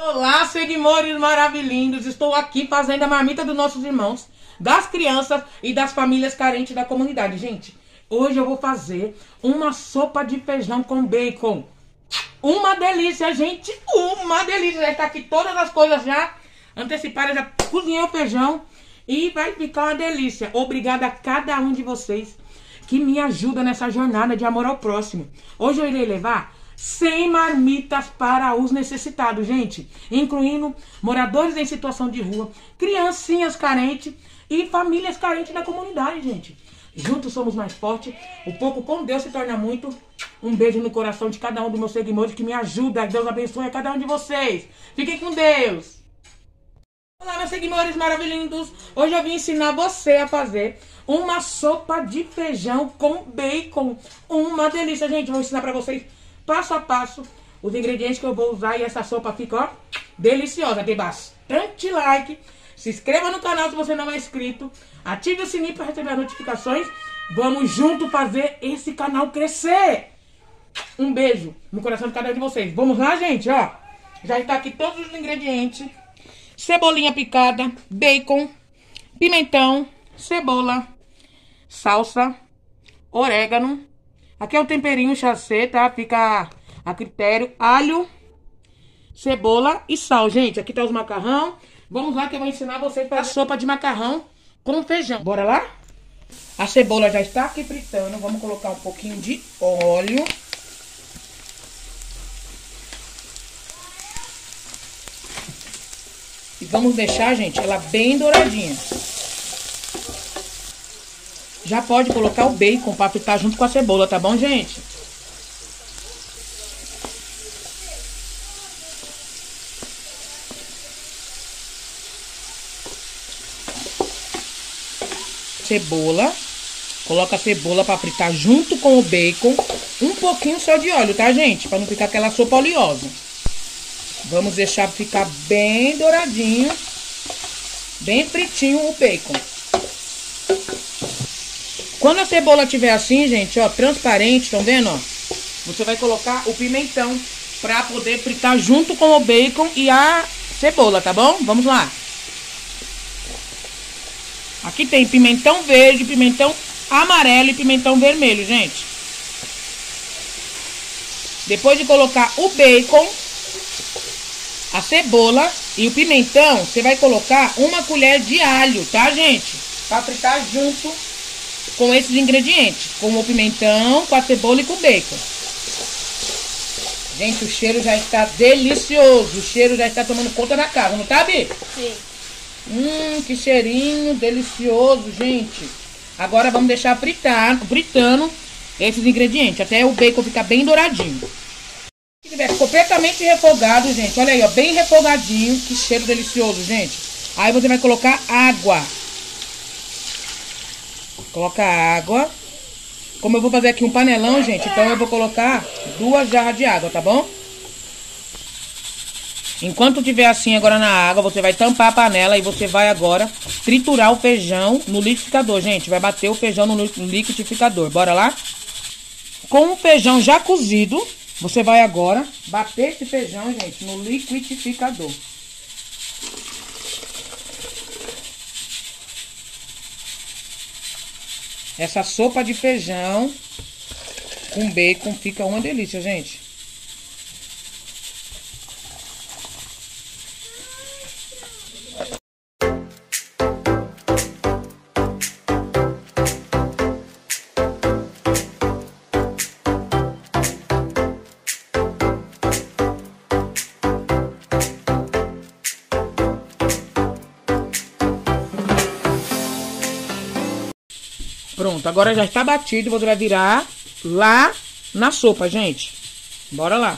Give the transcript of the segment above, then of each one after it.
Olá, seguidores maravilhindos! Estou aqui fazendo a marmita dos nossos irmãos, das crianças e das famílias carentes da comunidade. Gente, hoje eu vou fazer uma sopa de feijão com bacon. Uma delícia, gente! Uma delícia! Já está aqui todas as coisas já antecipadas, já cozinhei o feijão e vai ficar uma delícia. Obrigada a cada um de vocês que me ajuda nessa jornada de amor ao próximo. Hoje eu irei levar 100 marmitas para os necessitados, gente, incluindo moradores em situação de rua, criancinhas carentes e famílias carentes da comunidade, gente. Juntos somos mais fortes. O pouco com Deus se torna muito. Um beijo no coração de cada um dos meus seguidores que me ajuda. Deus abençoe a cada um de vocês. Fiquem com Deus. Olá, meus seguidores maravilhosos. Hoje eu vim ensinar você a fazer uma sopa de feijão com bacon. Uma delícia, gente. Vou ensinar para vocês passo a passo os ingredientes que eu vou usar e essa sopa fica, ó, deliciosa. Dê bastante like. Se inscreva no canal se você não é inscrito. Ative o sininho para receber as notificações. Vamos junto fazer esse canal crescer. Um beijo no coração de cada um de vocês. Vamos lá, gente, ó. Já está aqui todos os ingredientes. Cebolinha picada, bacon, pimentão, cebola, salsa, orégano, Aqui é o temperinho chacê, tá? Fica a critério. Alho, cebola e sal. Gente, aqui tá os macarrão. Vamos lá que eu vou ensinar vocês para a sopa de macarrão com feijão. Bora lá? A cebola já está aqui fritando. Vamos colocar um pouquinho de óleo. E vamos deixar, gente, ela bem douradinha. Já pode colocar o bacon para fritar junto com a cebola, tá bom, gente? Cebola. Coloca a cebola para fritar junto com o bacon. Um pouquinho só de óleo, tá, gente? Para não ficar aquela sopa oleosa. Vamos deixar ficar bem douradinho. Bem fritinho o bacon. Quando a cebola tiver assim, gente, ó, transparente, estão vendo, ó? Você vai colocar o pimentão pra poder fritar junto com o bacon e a cebola, tá bom? Vamos lá. Aqui tem pimentão verde, pimentão amarelo e pimentão vermelho, gente. Depois de colocar o bacon, a cebola e o pimentão, você vai colocar uma colher de alho, tá, gente? Pra fritar junto com esses ingredientes. Com o pimentão, com a cebola e com o bacon. Gente, o cheiro já está delicioso. O cheiro já está tomando conta da casa, não tá, Bi? Sim. Hum, que cheirinho delicioso, gente. Agora vamos deixar fritar, fritando esses ingredientes, até o bacon ficar bem douradinho. Se tiver completamente refogado, gente, olha aí, ó, bem refogadinho, que cheiro delicioso, gente. Aí você vai colocar água. Coloca água. Como eu vou fazer aqui um panelão, gente, então eu vou colocar duas jarras de água, tá bom? Enquanto tiver assim agora na água, você vai tampar a panela e você vai agora triturar o feijão no liquidificador, gente. Vai bater o feijão no liquidificador. Bora lá? Com o feijão já cozido, você vai agora bater esse feijão, gente, no liquidificador. Essa sopa de feijão com bacon fica uma delícia, gente. Pronto, agora já está batido. Você vai virar lá na sopa, gente. Bora lá.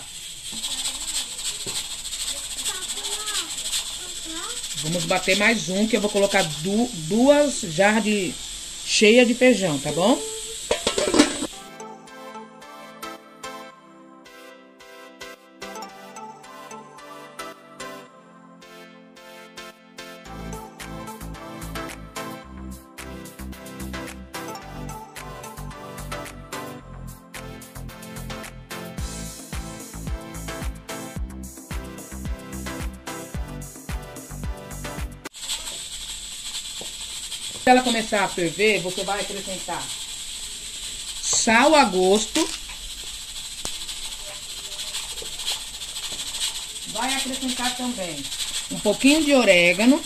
Vamos bater mais um, que eu vou colocar du duas jarras de cheia de feijão, tá bom? Ela começar a ferver, você vai acrescentar sal a gosto. Vai acrescentar também um pouquinho de orégano.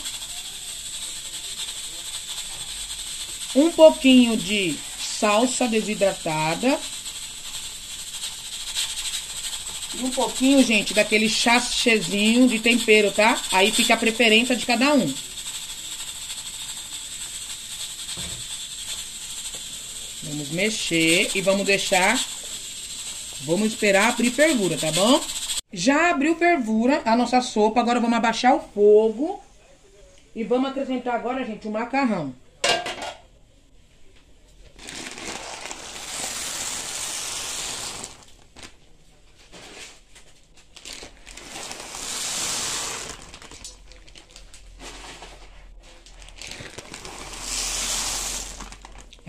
Um pouquinho de salsa desidratada. E um pouquinho, gente, daquele chachezinho de tempero, tá? Aí fica a preferência de cada um. Mexer e vamos deixar... Vamos esperar abrir fervura, tá bom? Já abriu fervura a nossa sopa, agora vamos abaixar o fogo. E vamos acrescentar agora, gente, o macarrão.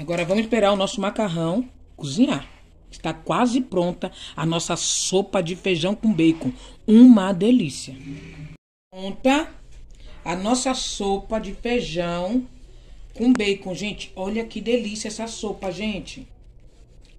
Agora vamos esperar o nosso macarrão cozinhar. Está quase pronta a nossa sopa de feijão com bacon. Uma delícia. Pronta a nossa sopa de feijão com bacon. Gente, olha que delícia essa sopa, gente.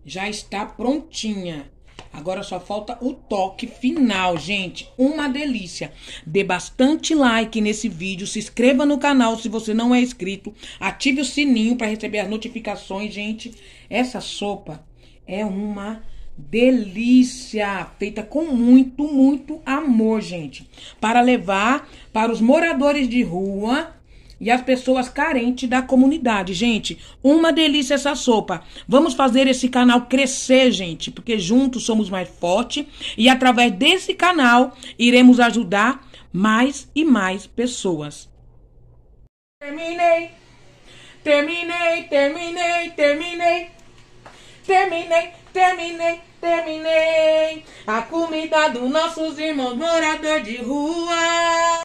Já está prontinha. Agora só falta o toque final, gente. Uma delícia. Dê bastante like nesse vídeo. Se inscreva no canal se você não é inscrito. Ative o sininho para receber as notificações, gente. Essa sopa é uma delícia. Feita com muito, muito amor, gente. Para levar para os moradores de rua e as pessoas carentes da comunidade. Gente, uma delícia essa sopa. Vamos fazer esse canal crescer, gente, porque juntos somos mais fortes e através desse canal iremos ajudar mais e mais pessoas. Terminei, terminei, terminei, terminei, terminei, terminei, terminei. A comida dos nossos irmãos moradores de rua.